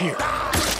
Here.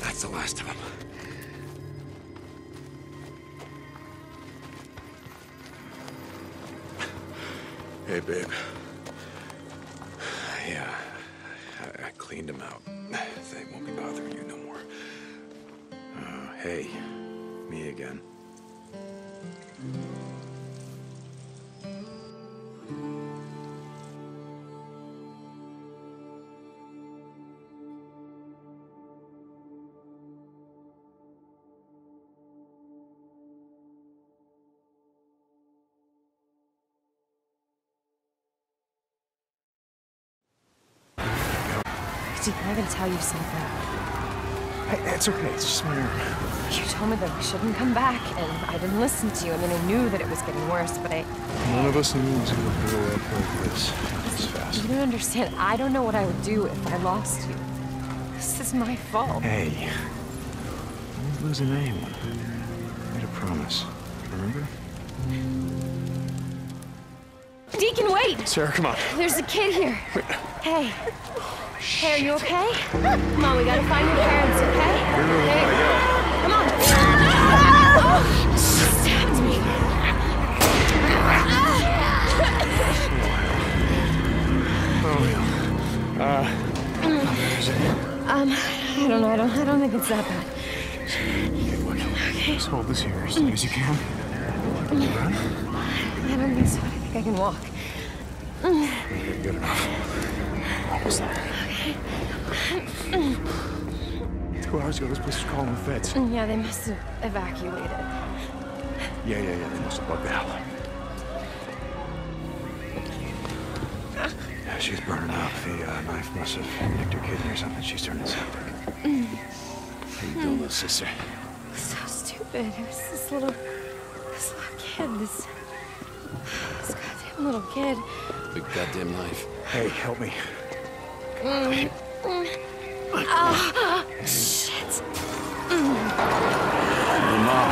That's the last of them. Hey, babe. Yeah, I, I cleaned them out. They won't be bothering you no more. Uh, hey, me again. Deacon, I gotta tell you something. Hey, it's okay. It's just my arm. You told me that we shouldn't come back, and I didn't listen to you. I mean, I knew that it was getting worse, but I... None of us knew it was going to blow up like this. This fast. You don't understand. I don't know what I would do if I lost you. This is my fault. Hey, don't lose anyone. I made a promise. Remember? Deacon, wait! Sarah, come on. There's a kid here. Hey. Hey, are you okay? Come on, we gotta find your parents, okay? Hey, come on. Oh, she stabbed me. Uh, Um, I don't know. I don't. I don't think it's that bad. Okay. Just hold this here as long as you can. I don't think so. I think I can walk. Okay, good enough. Almost there. Two hours ago, this place was calling the feds. Yeah, they must have evacuated. Yeah, yeah, yeah. They must have bugged out. Yeah, she's burning up. The uh, knife must have nicked her kidney or something. She's turning septic. How you doing, little sister? So stupid. It was this little, this little kid. This, this goddamn little kid. Big goddamn knife. Hey, help me. oh Shit. Hey, Mom.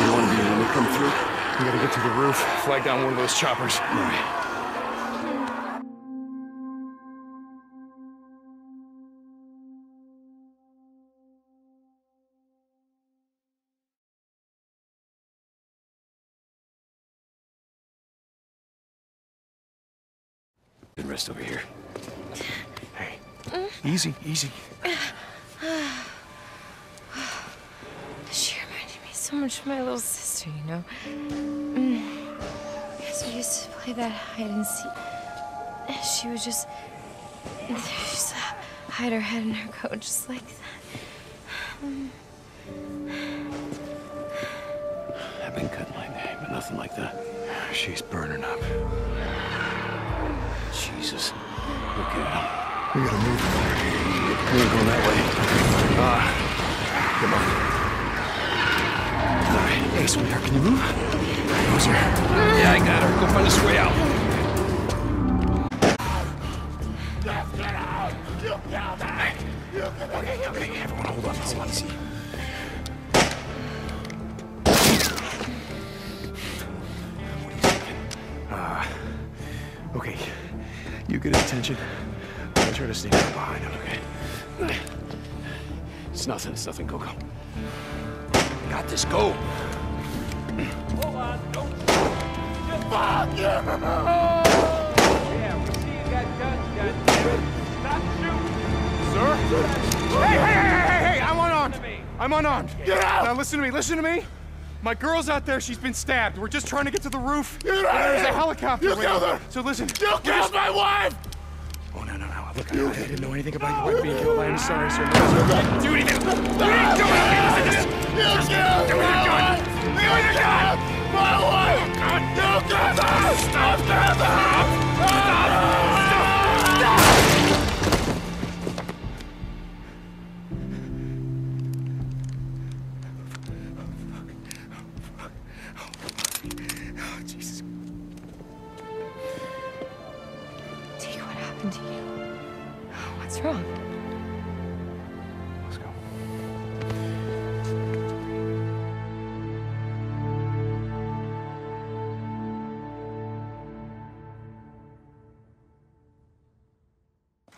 You don't want to be when we come through? We gotta get to the roof, flag down one of those choppers. All right. Good rest over here. Hey, easy, easy. She reminded me so much of my little sister, you know? Mm. Because we used to play that hide and seek. And She would just, just hide her head in her coat just like that. I've been cutting my name, but nothing like that. She's burning up. Jesus. Look at him. We gotta move. We ain't going that way. Ah, come on. All right. Hey, sweetheart, can you move? Boozer. Yeah, I got her. Go find a way out. Okay, okay, everyone hold on, hold on. Easy. Uh, okay, you get his attention. I'll try to sneak up behind him, okay? It's nothing. It's nothing, Coco. Got this, go! Hold on, don't Just... Fuck you! Yeah. Oh! Stop shooting! Sir? Hey, hey, hey, hey, hey! I'm unarmed! I'm unarmed! Get out! Now listen to me, listen to me! My girl's out there, she's been stabbed. We're just trying to get to the roof. There's a helicopter you waiting. Her. So listen. You killed my wife! Oh, no, no, no. Look, I, I didn't know anything about your wife being killed. I am sorry, sir. No, sir. I didn't do anything. Do anything! You killed Give me your gun! Your gun! My wife! Oh, you killed her! Stop! Stop! Stop!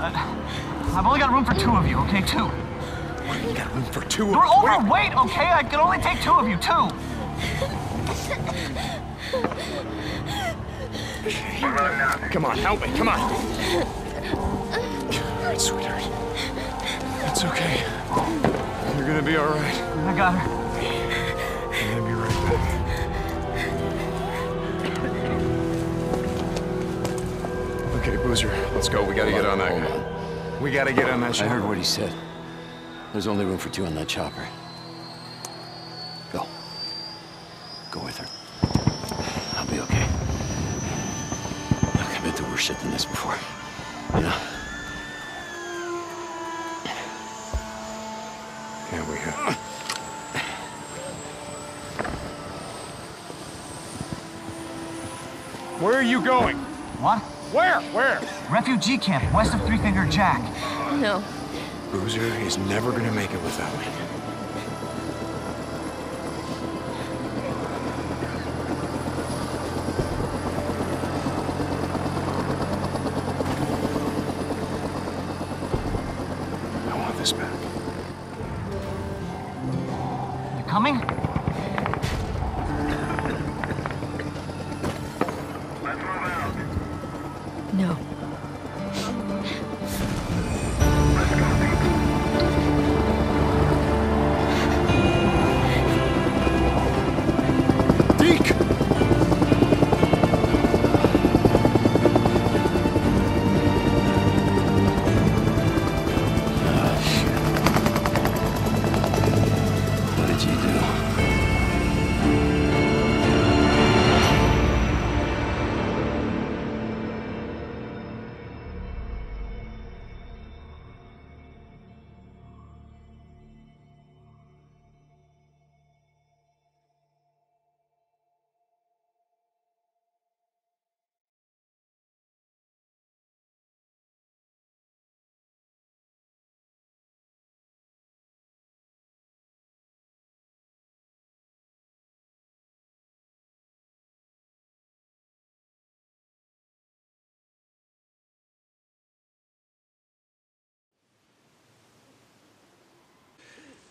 Uh, I've only got room for two of you, okay? Two. You got room for two You're of Wait. overweight, okay? I can only take two of you, two. Come on, help me, come on. All right, sweetheart. It's okay. You're gonna be all right. I got her. Okay, Boozer, let's go. We gotta get on that Hold on. We gotta get on that chopper. I heard what he said. There's only room for two on that chopper. Go. Go with her. I'll be okay. Look, I've been through worse shit than this before. You know? Yeah, we have. Where are you going? What? Where? Where? Refugee camp west of Three Finger Jack. No. Boozer is never gonna make it without me.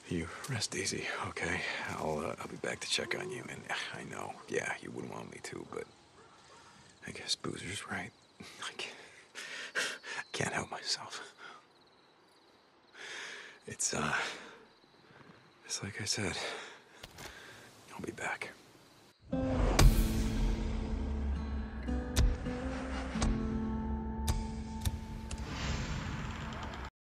You rest easy, okay? I'll uh, I'll be back to check on you. And I know, yeah, you wouldn't want me to, but I guess Boozer's right. I can't, I can't help myself. It's uh, it's like I said. I'll be back.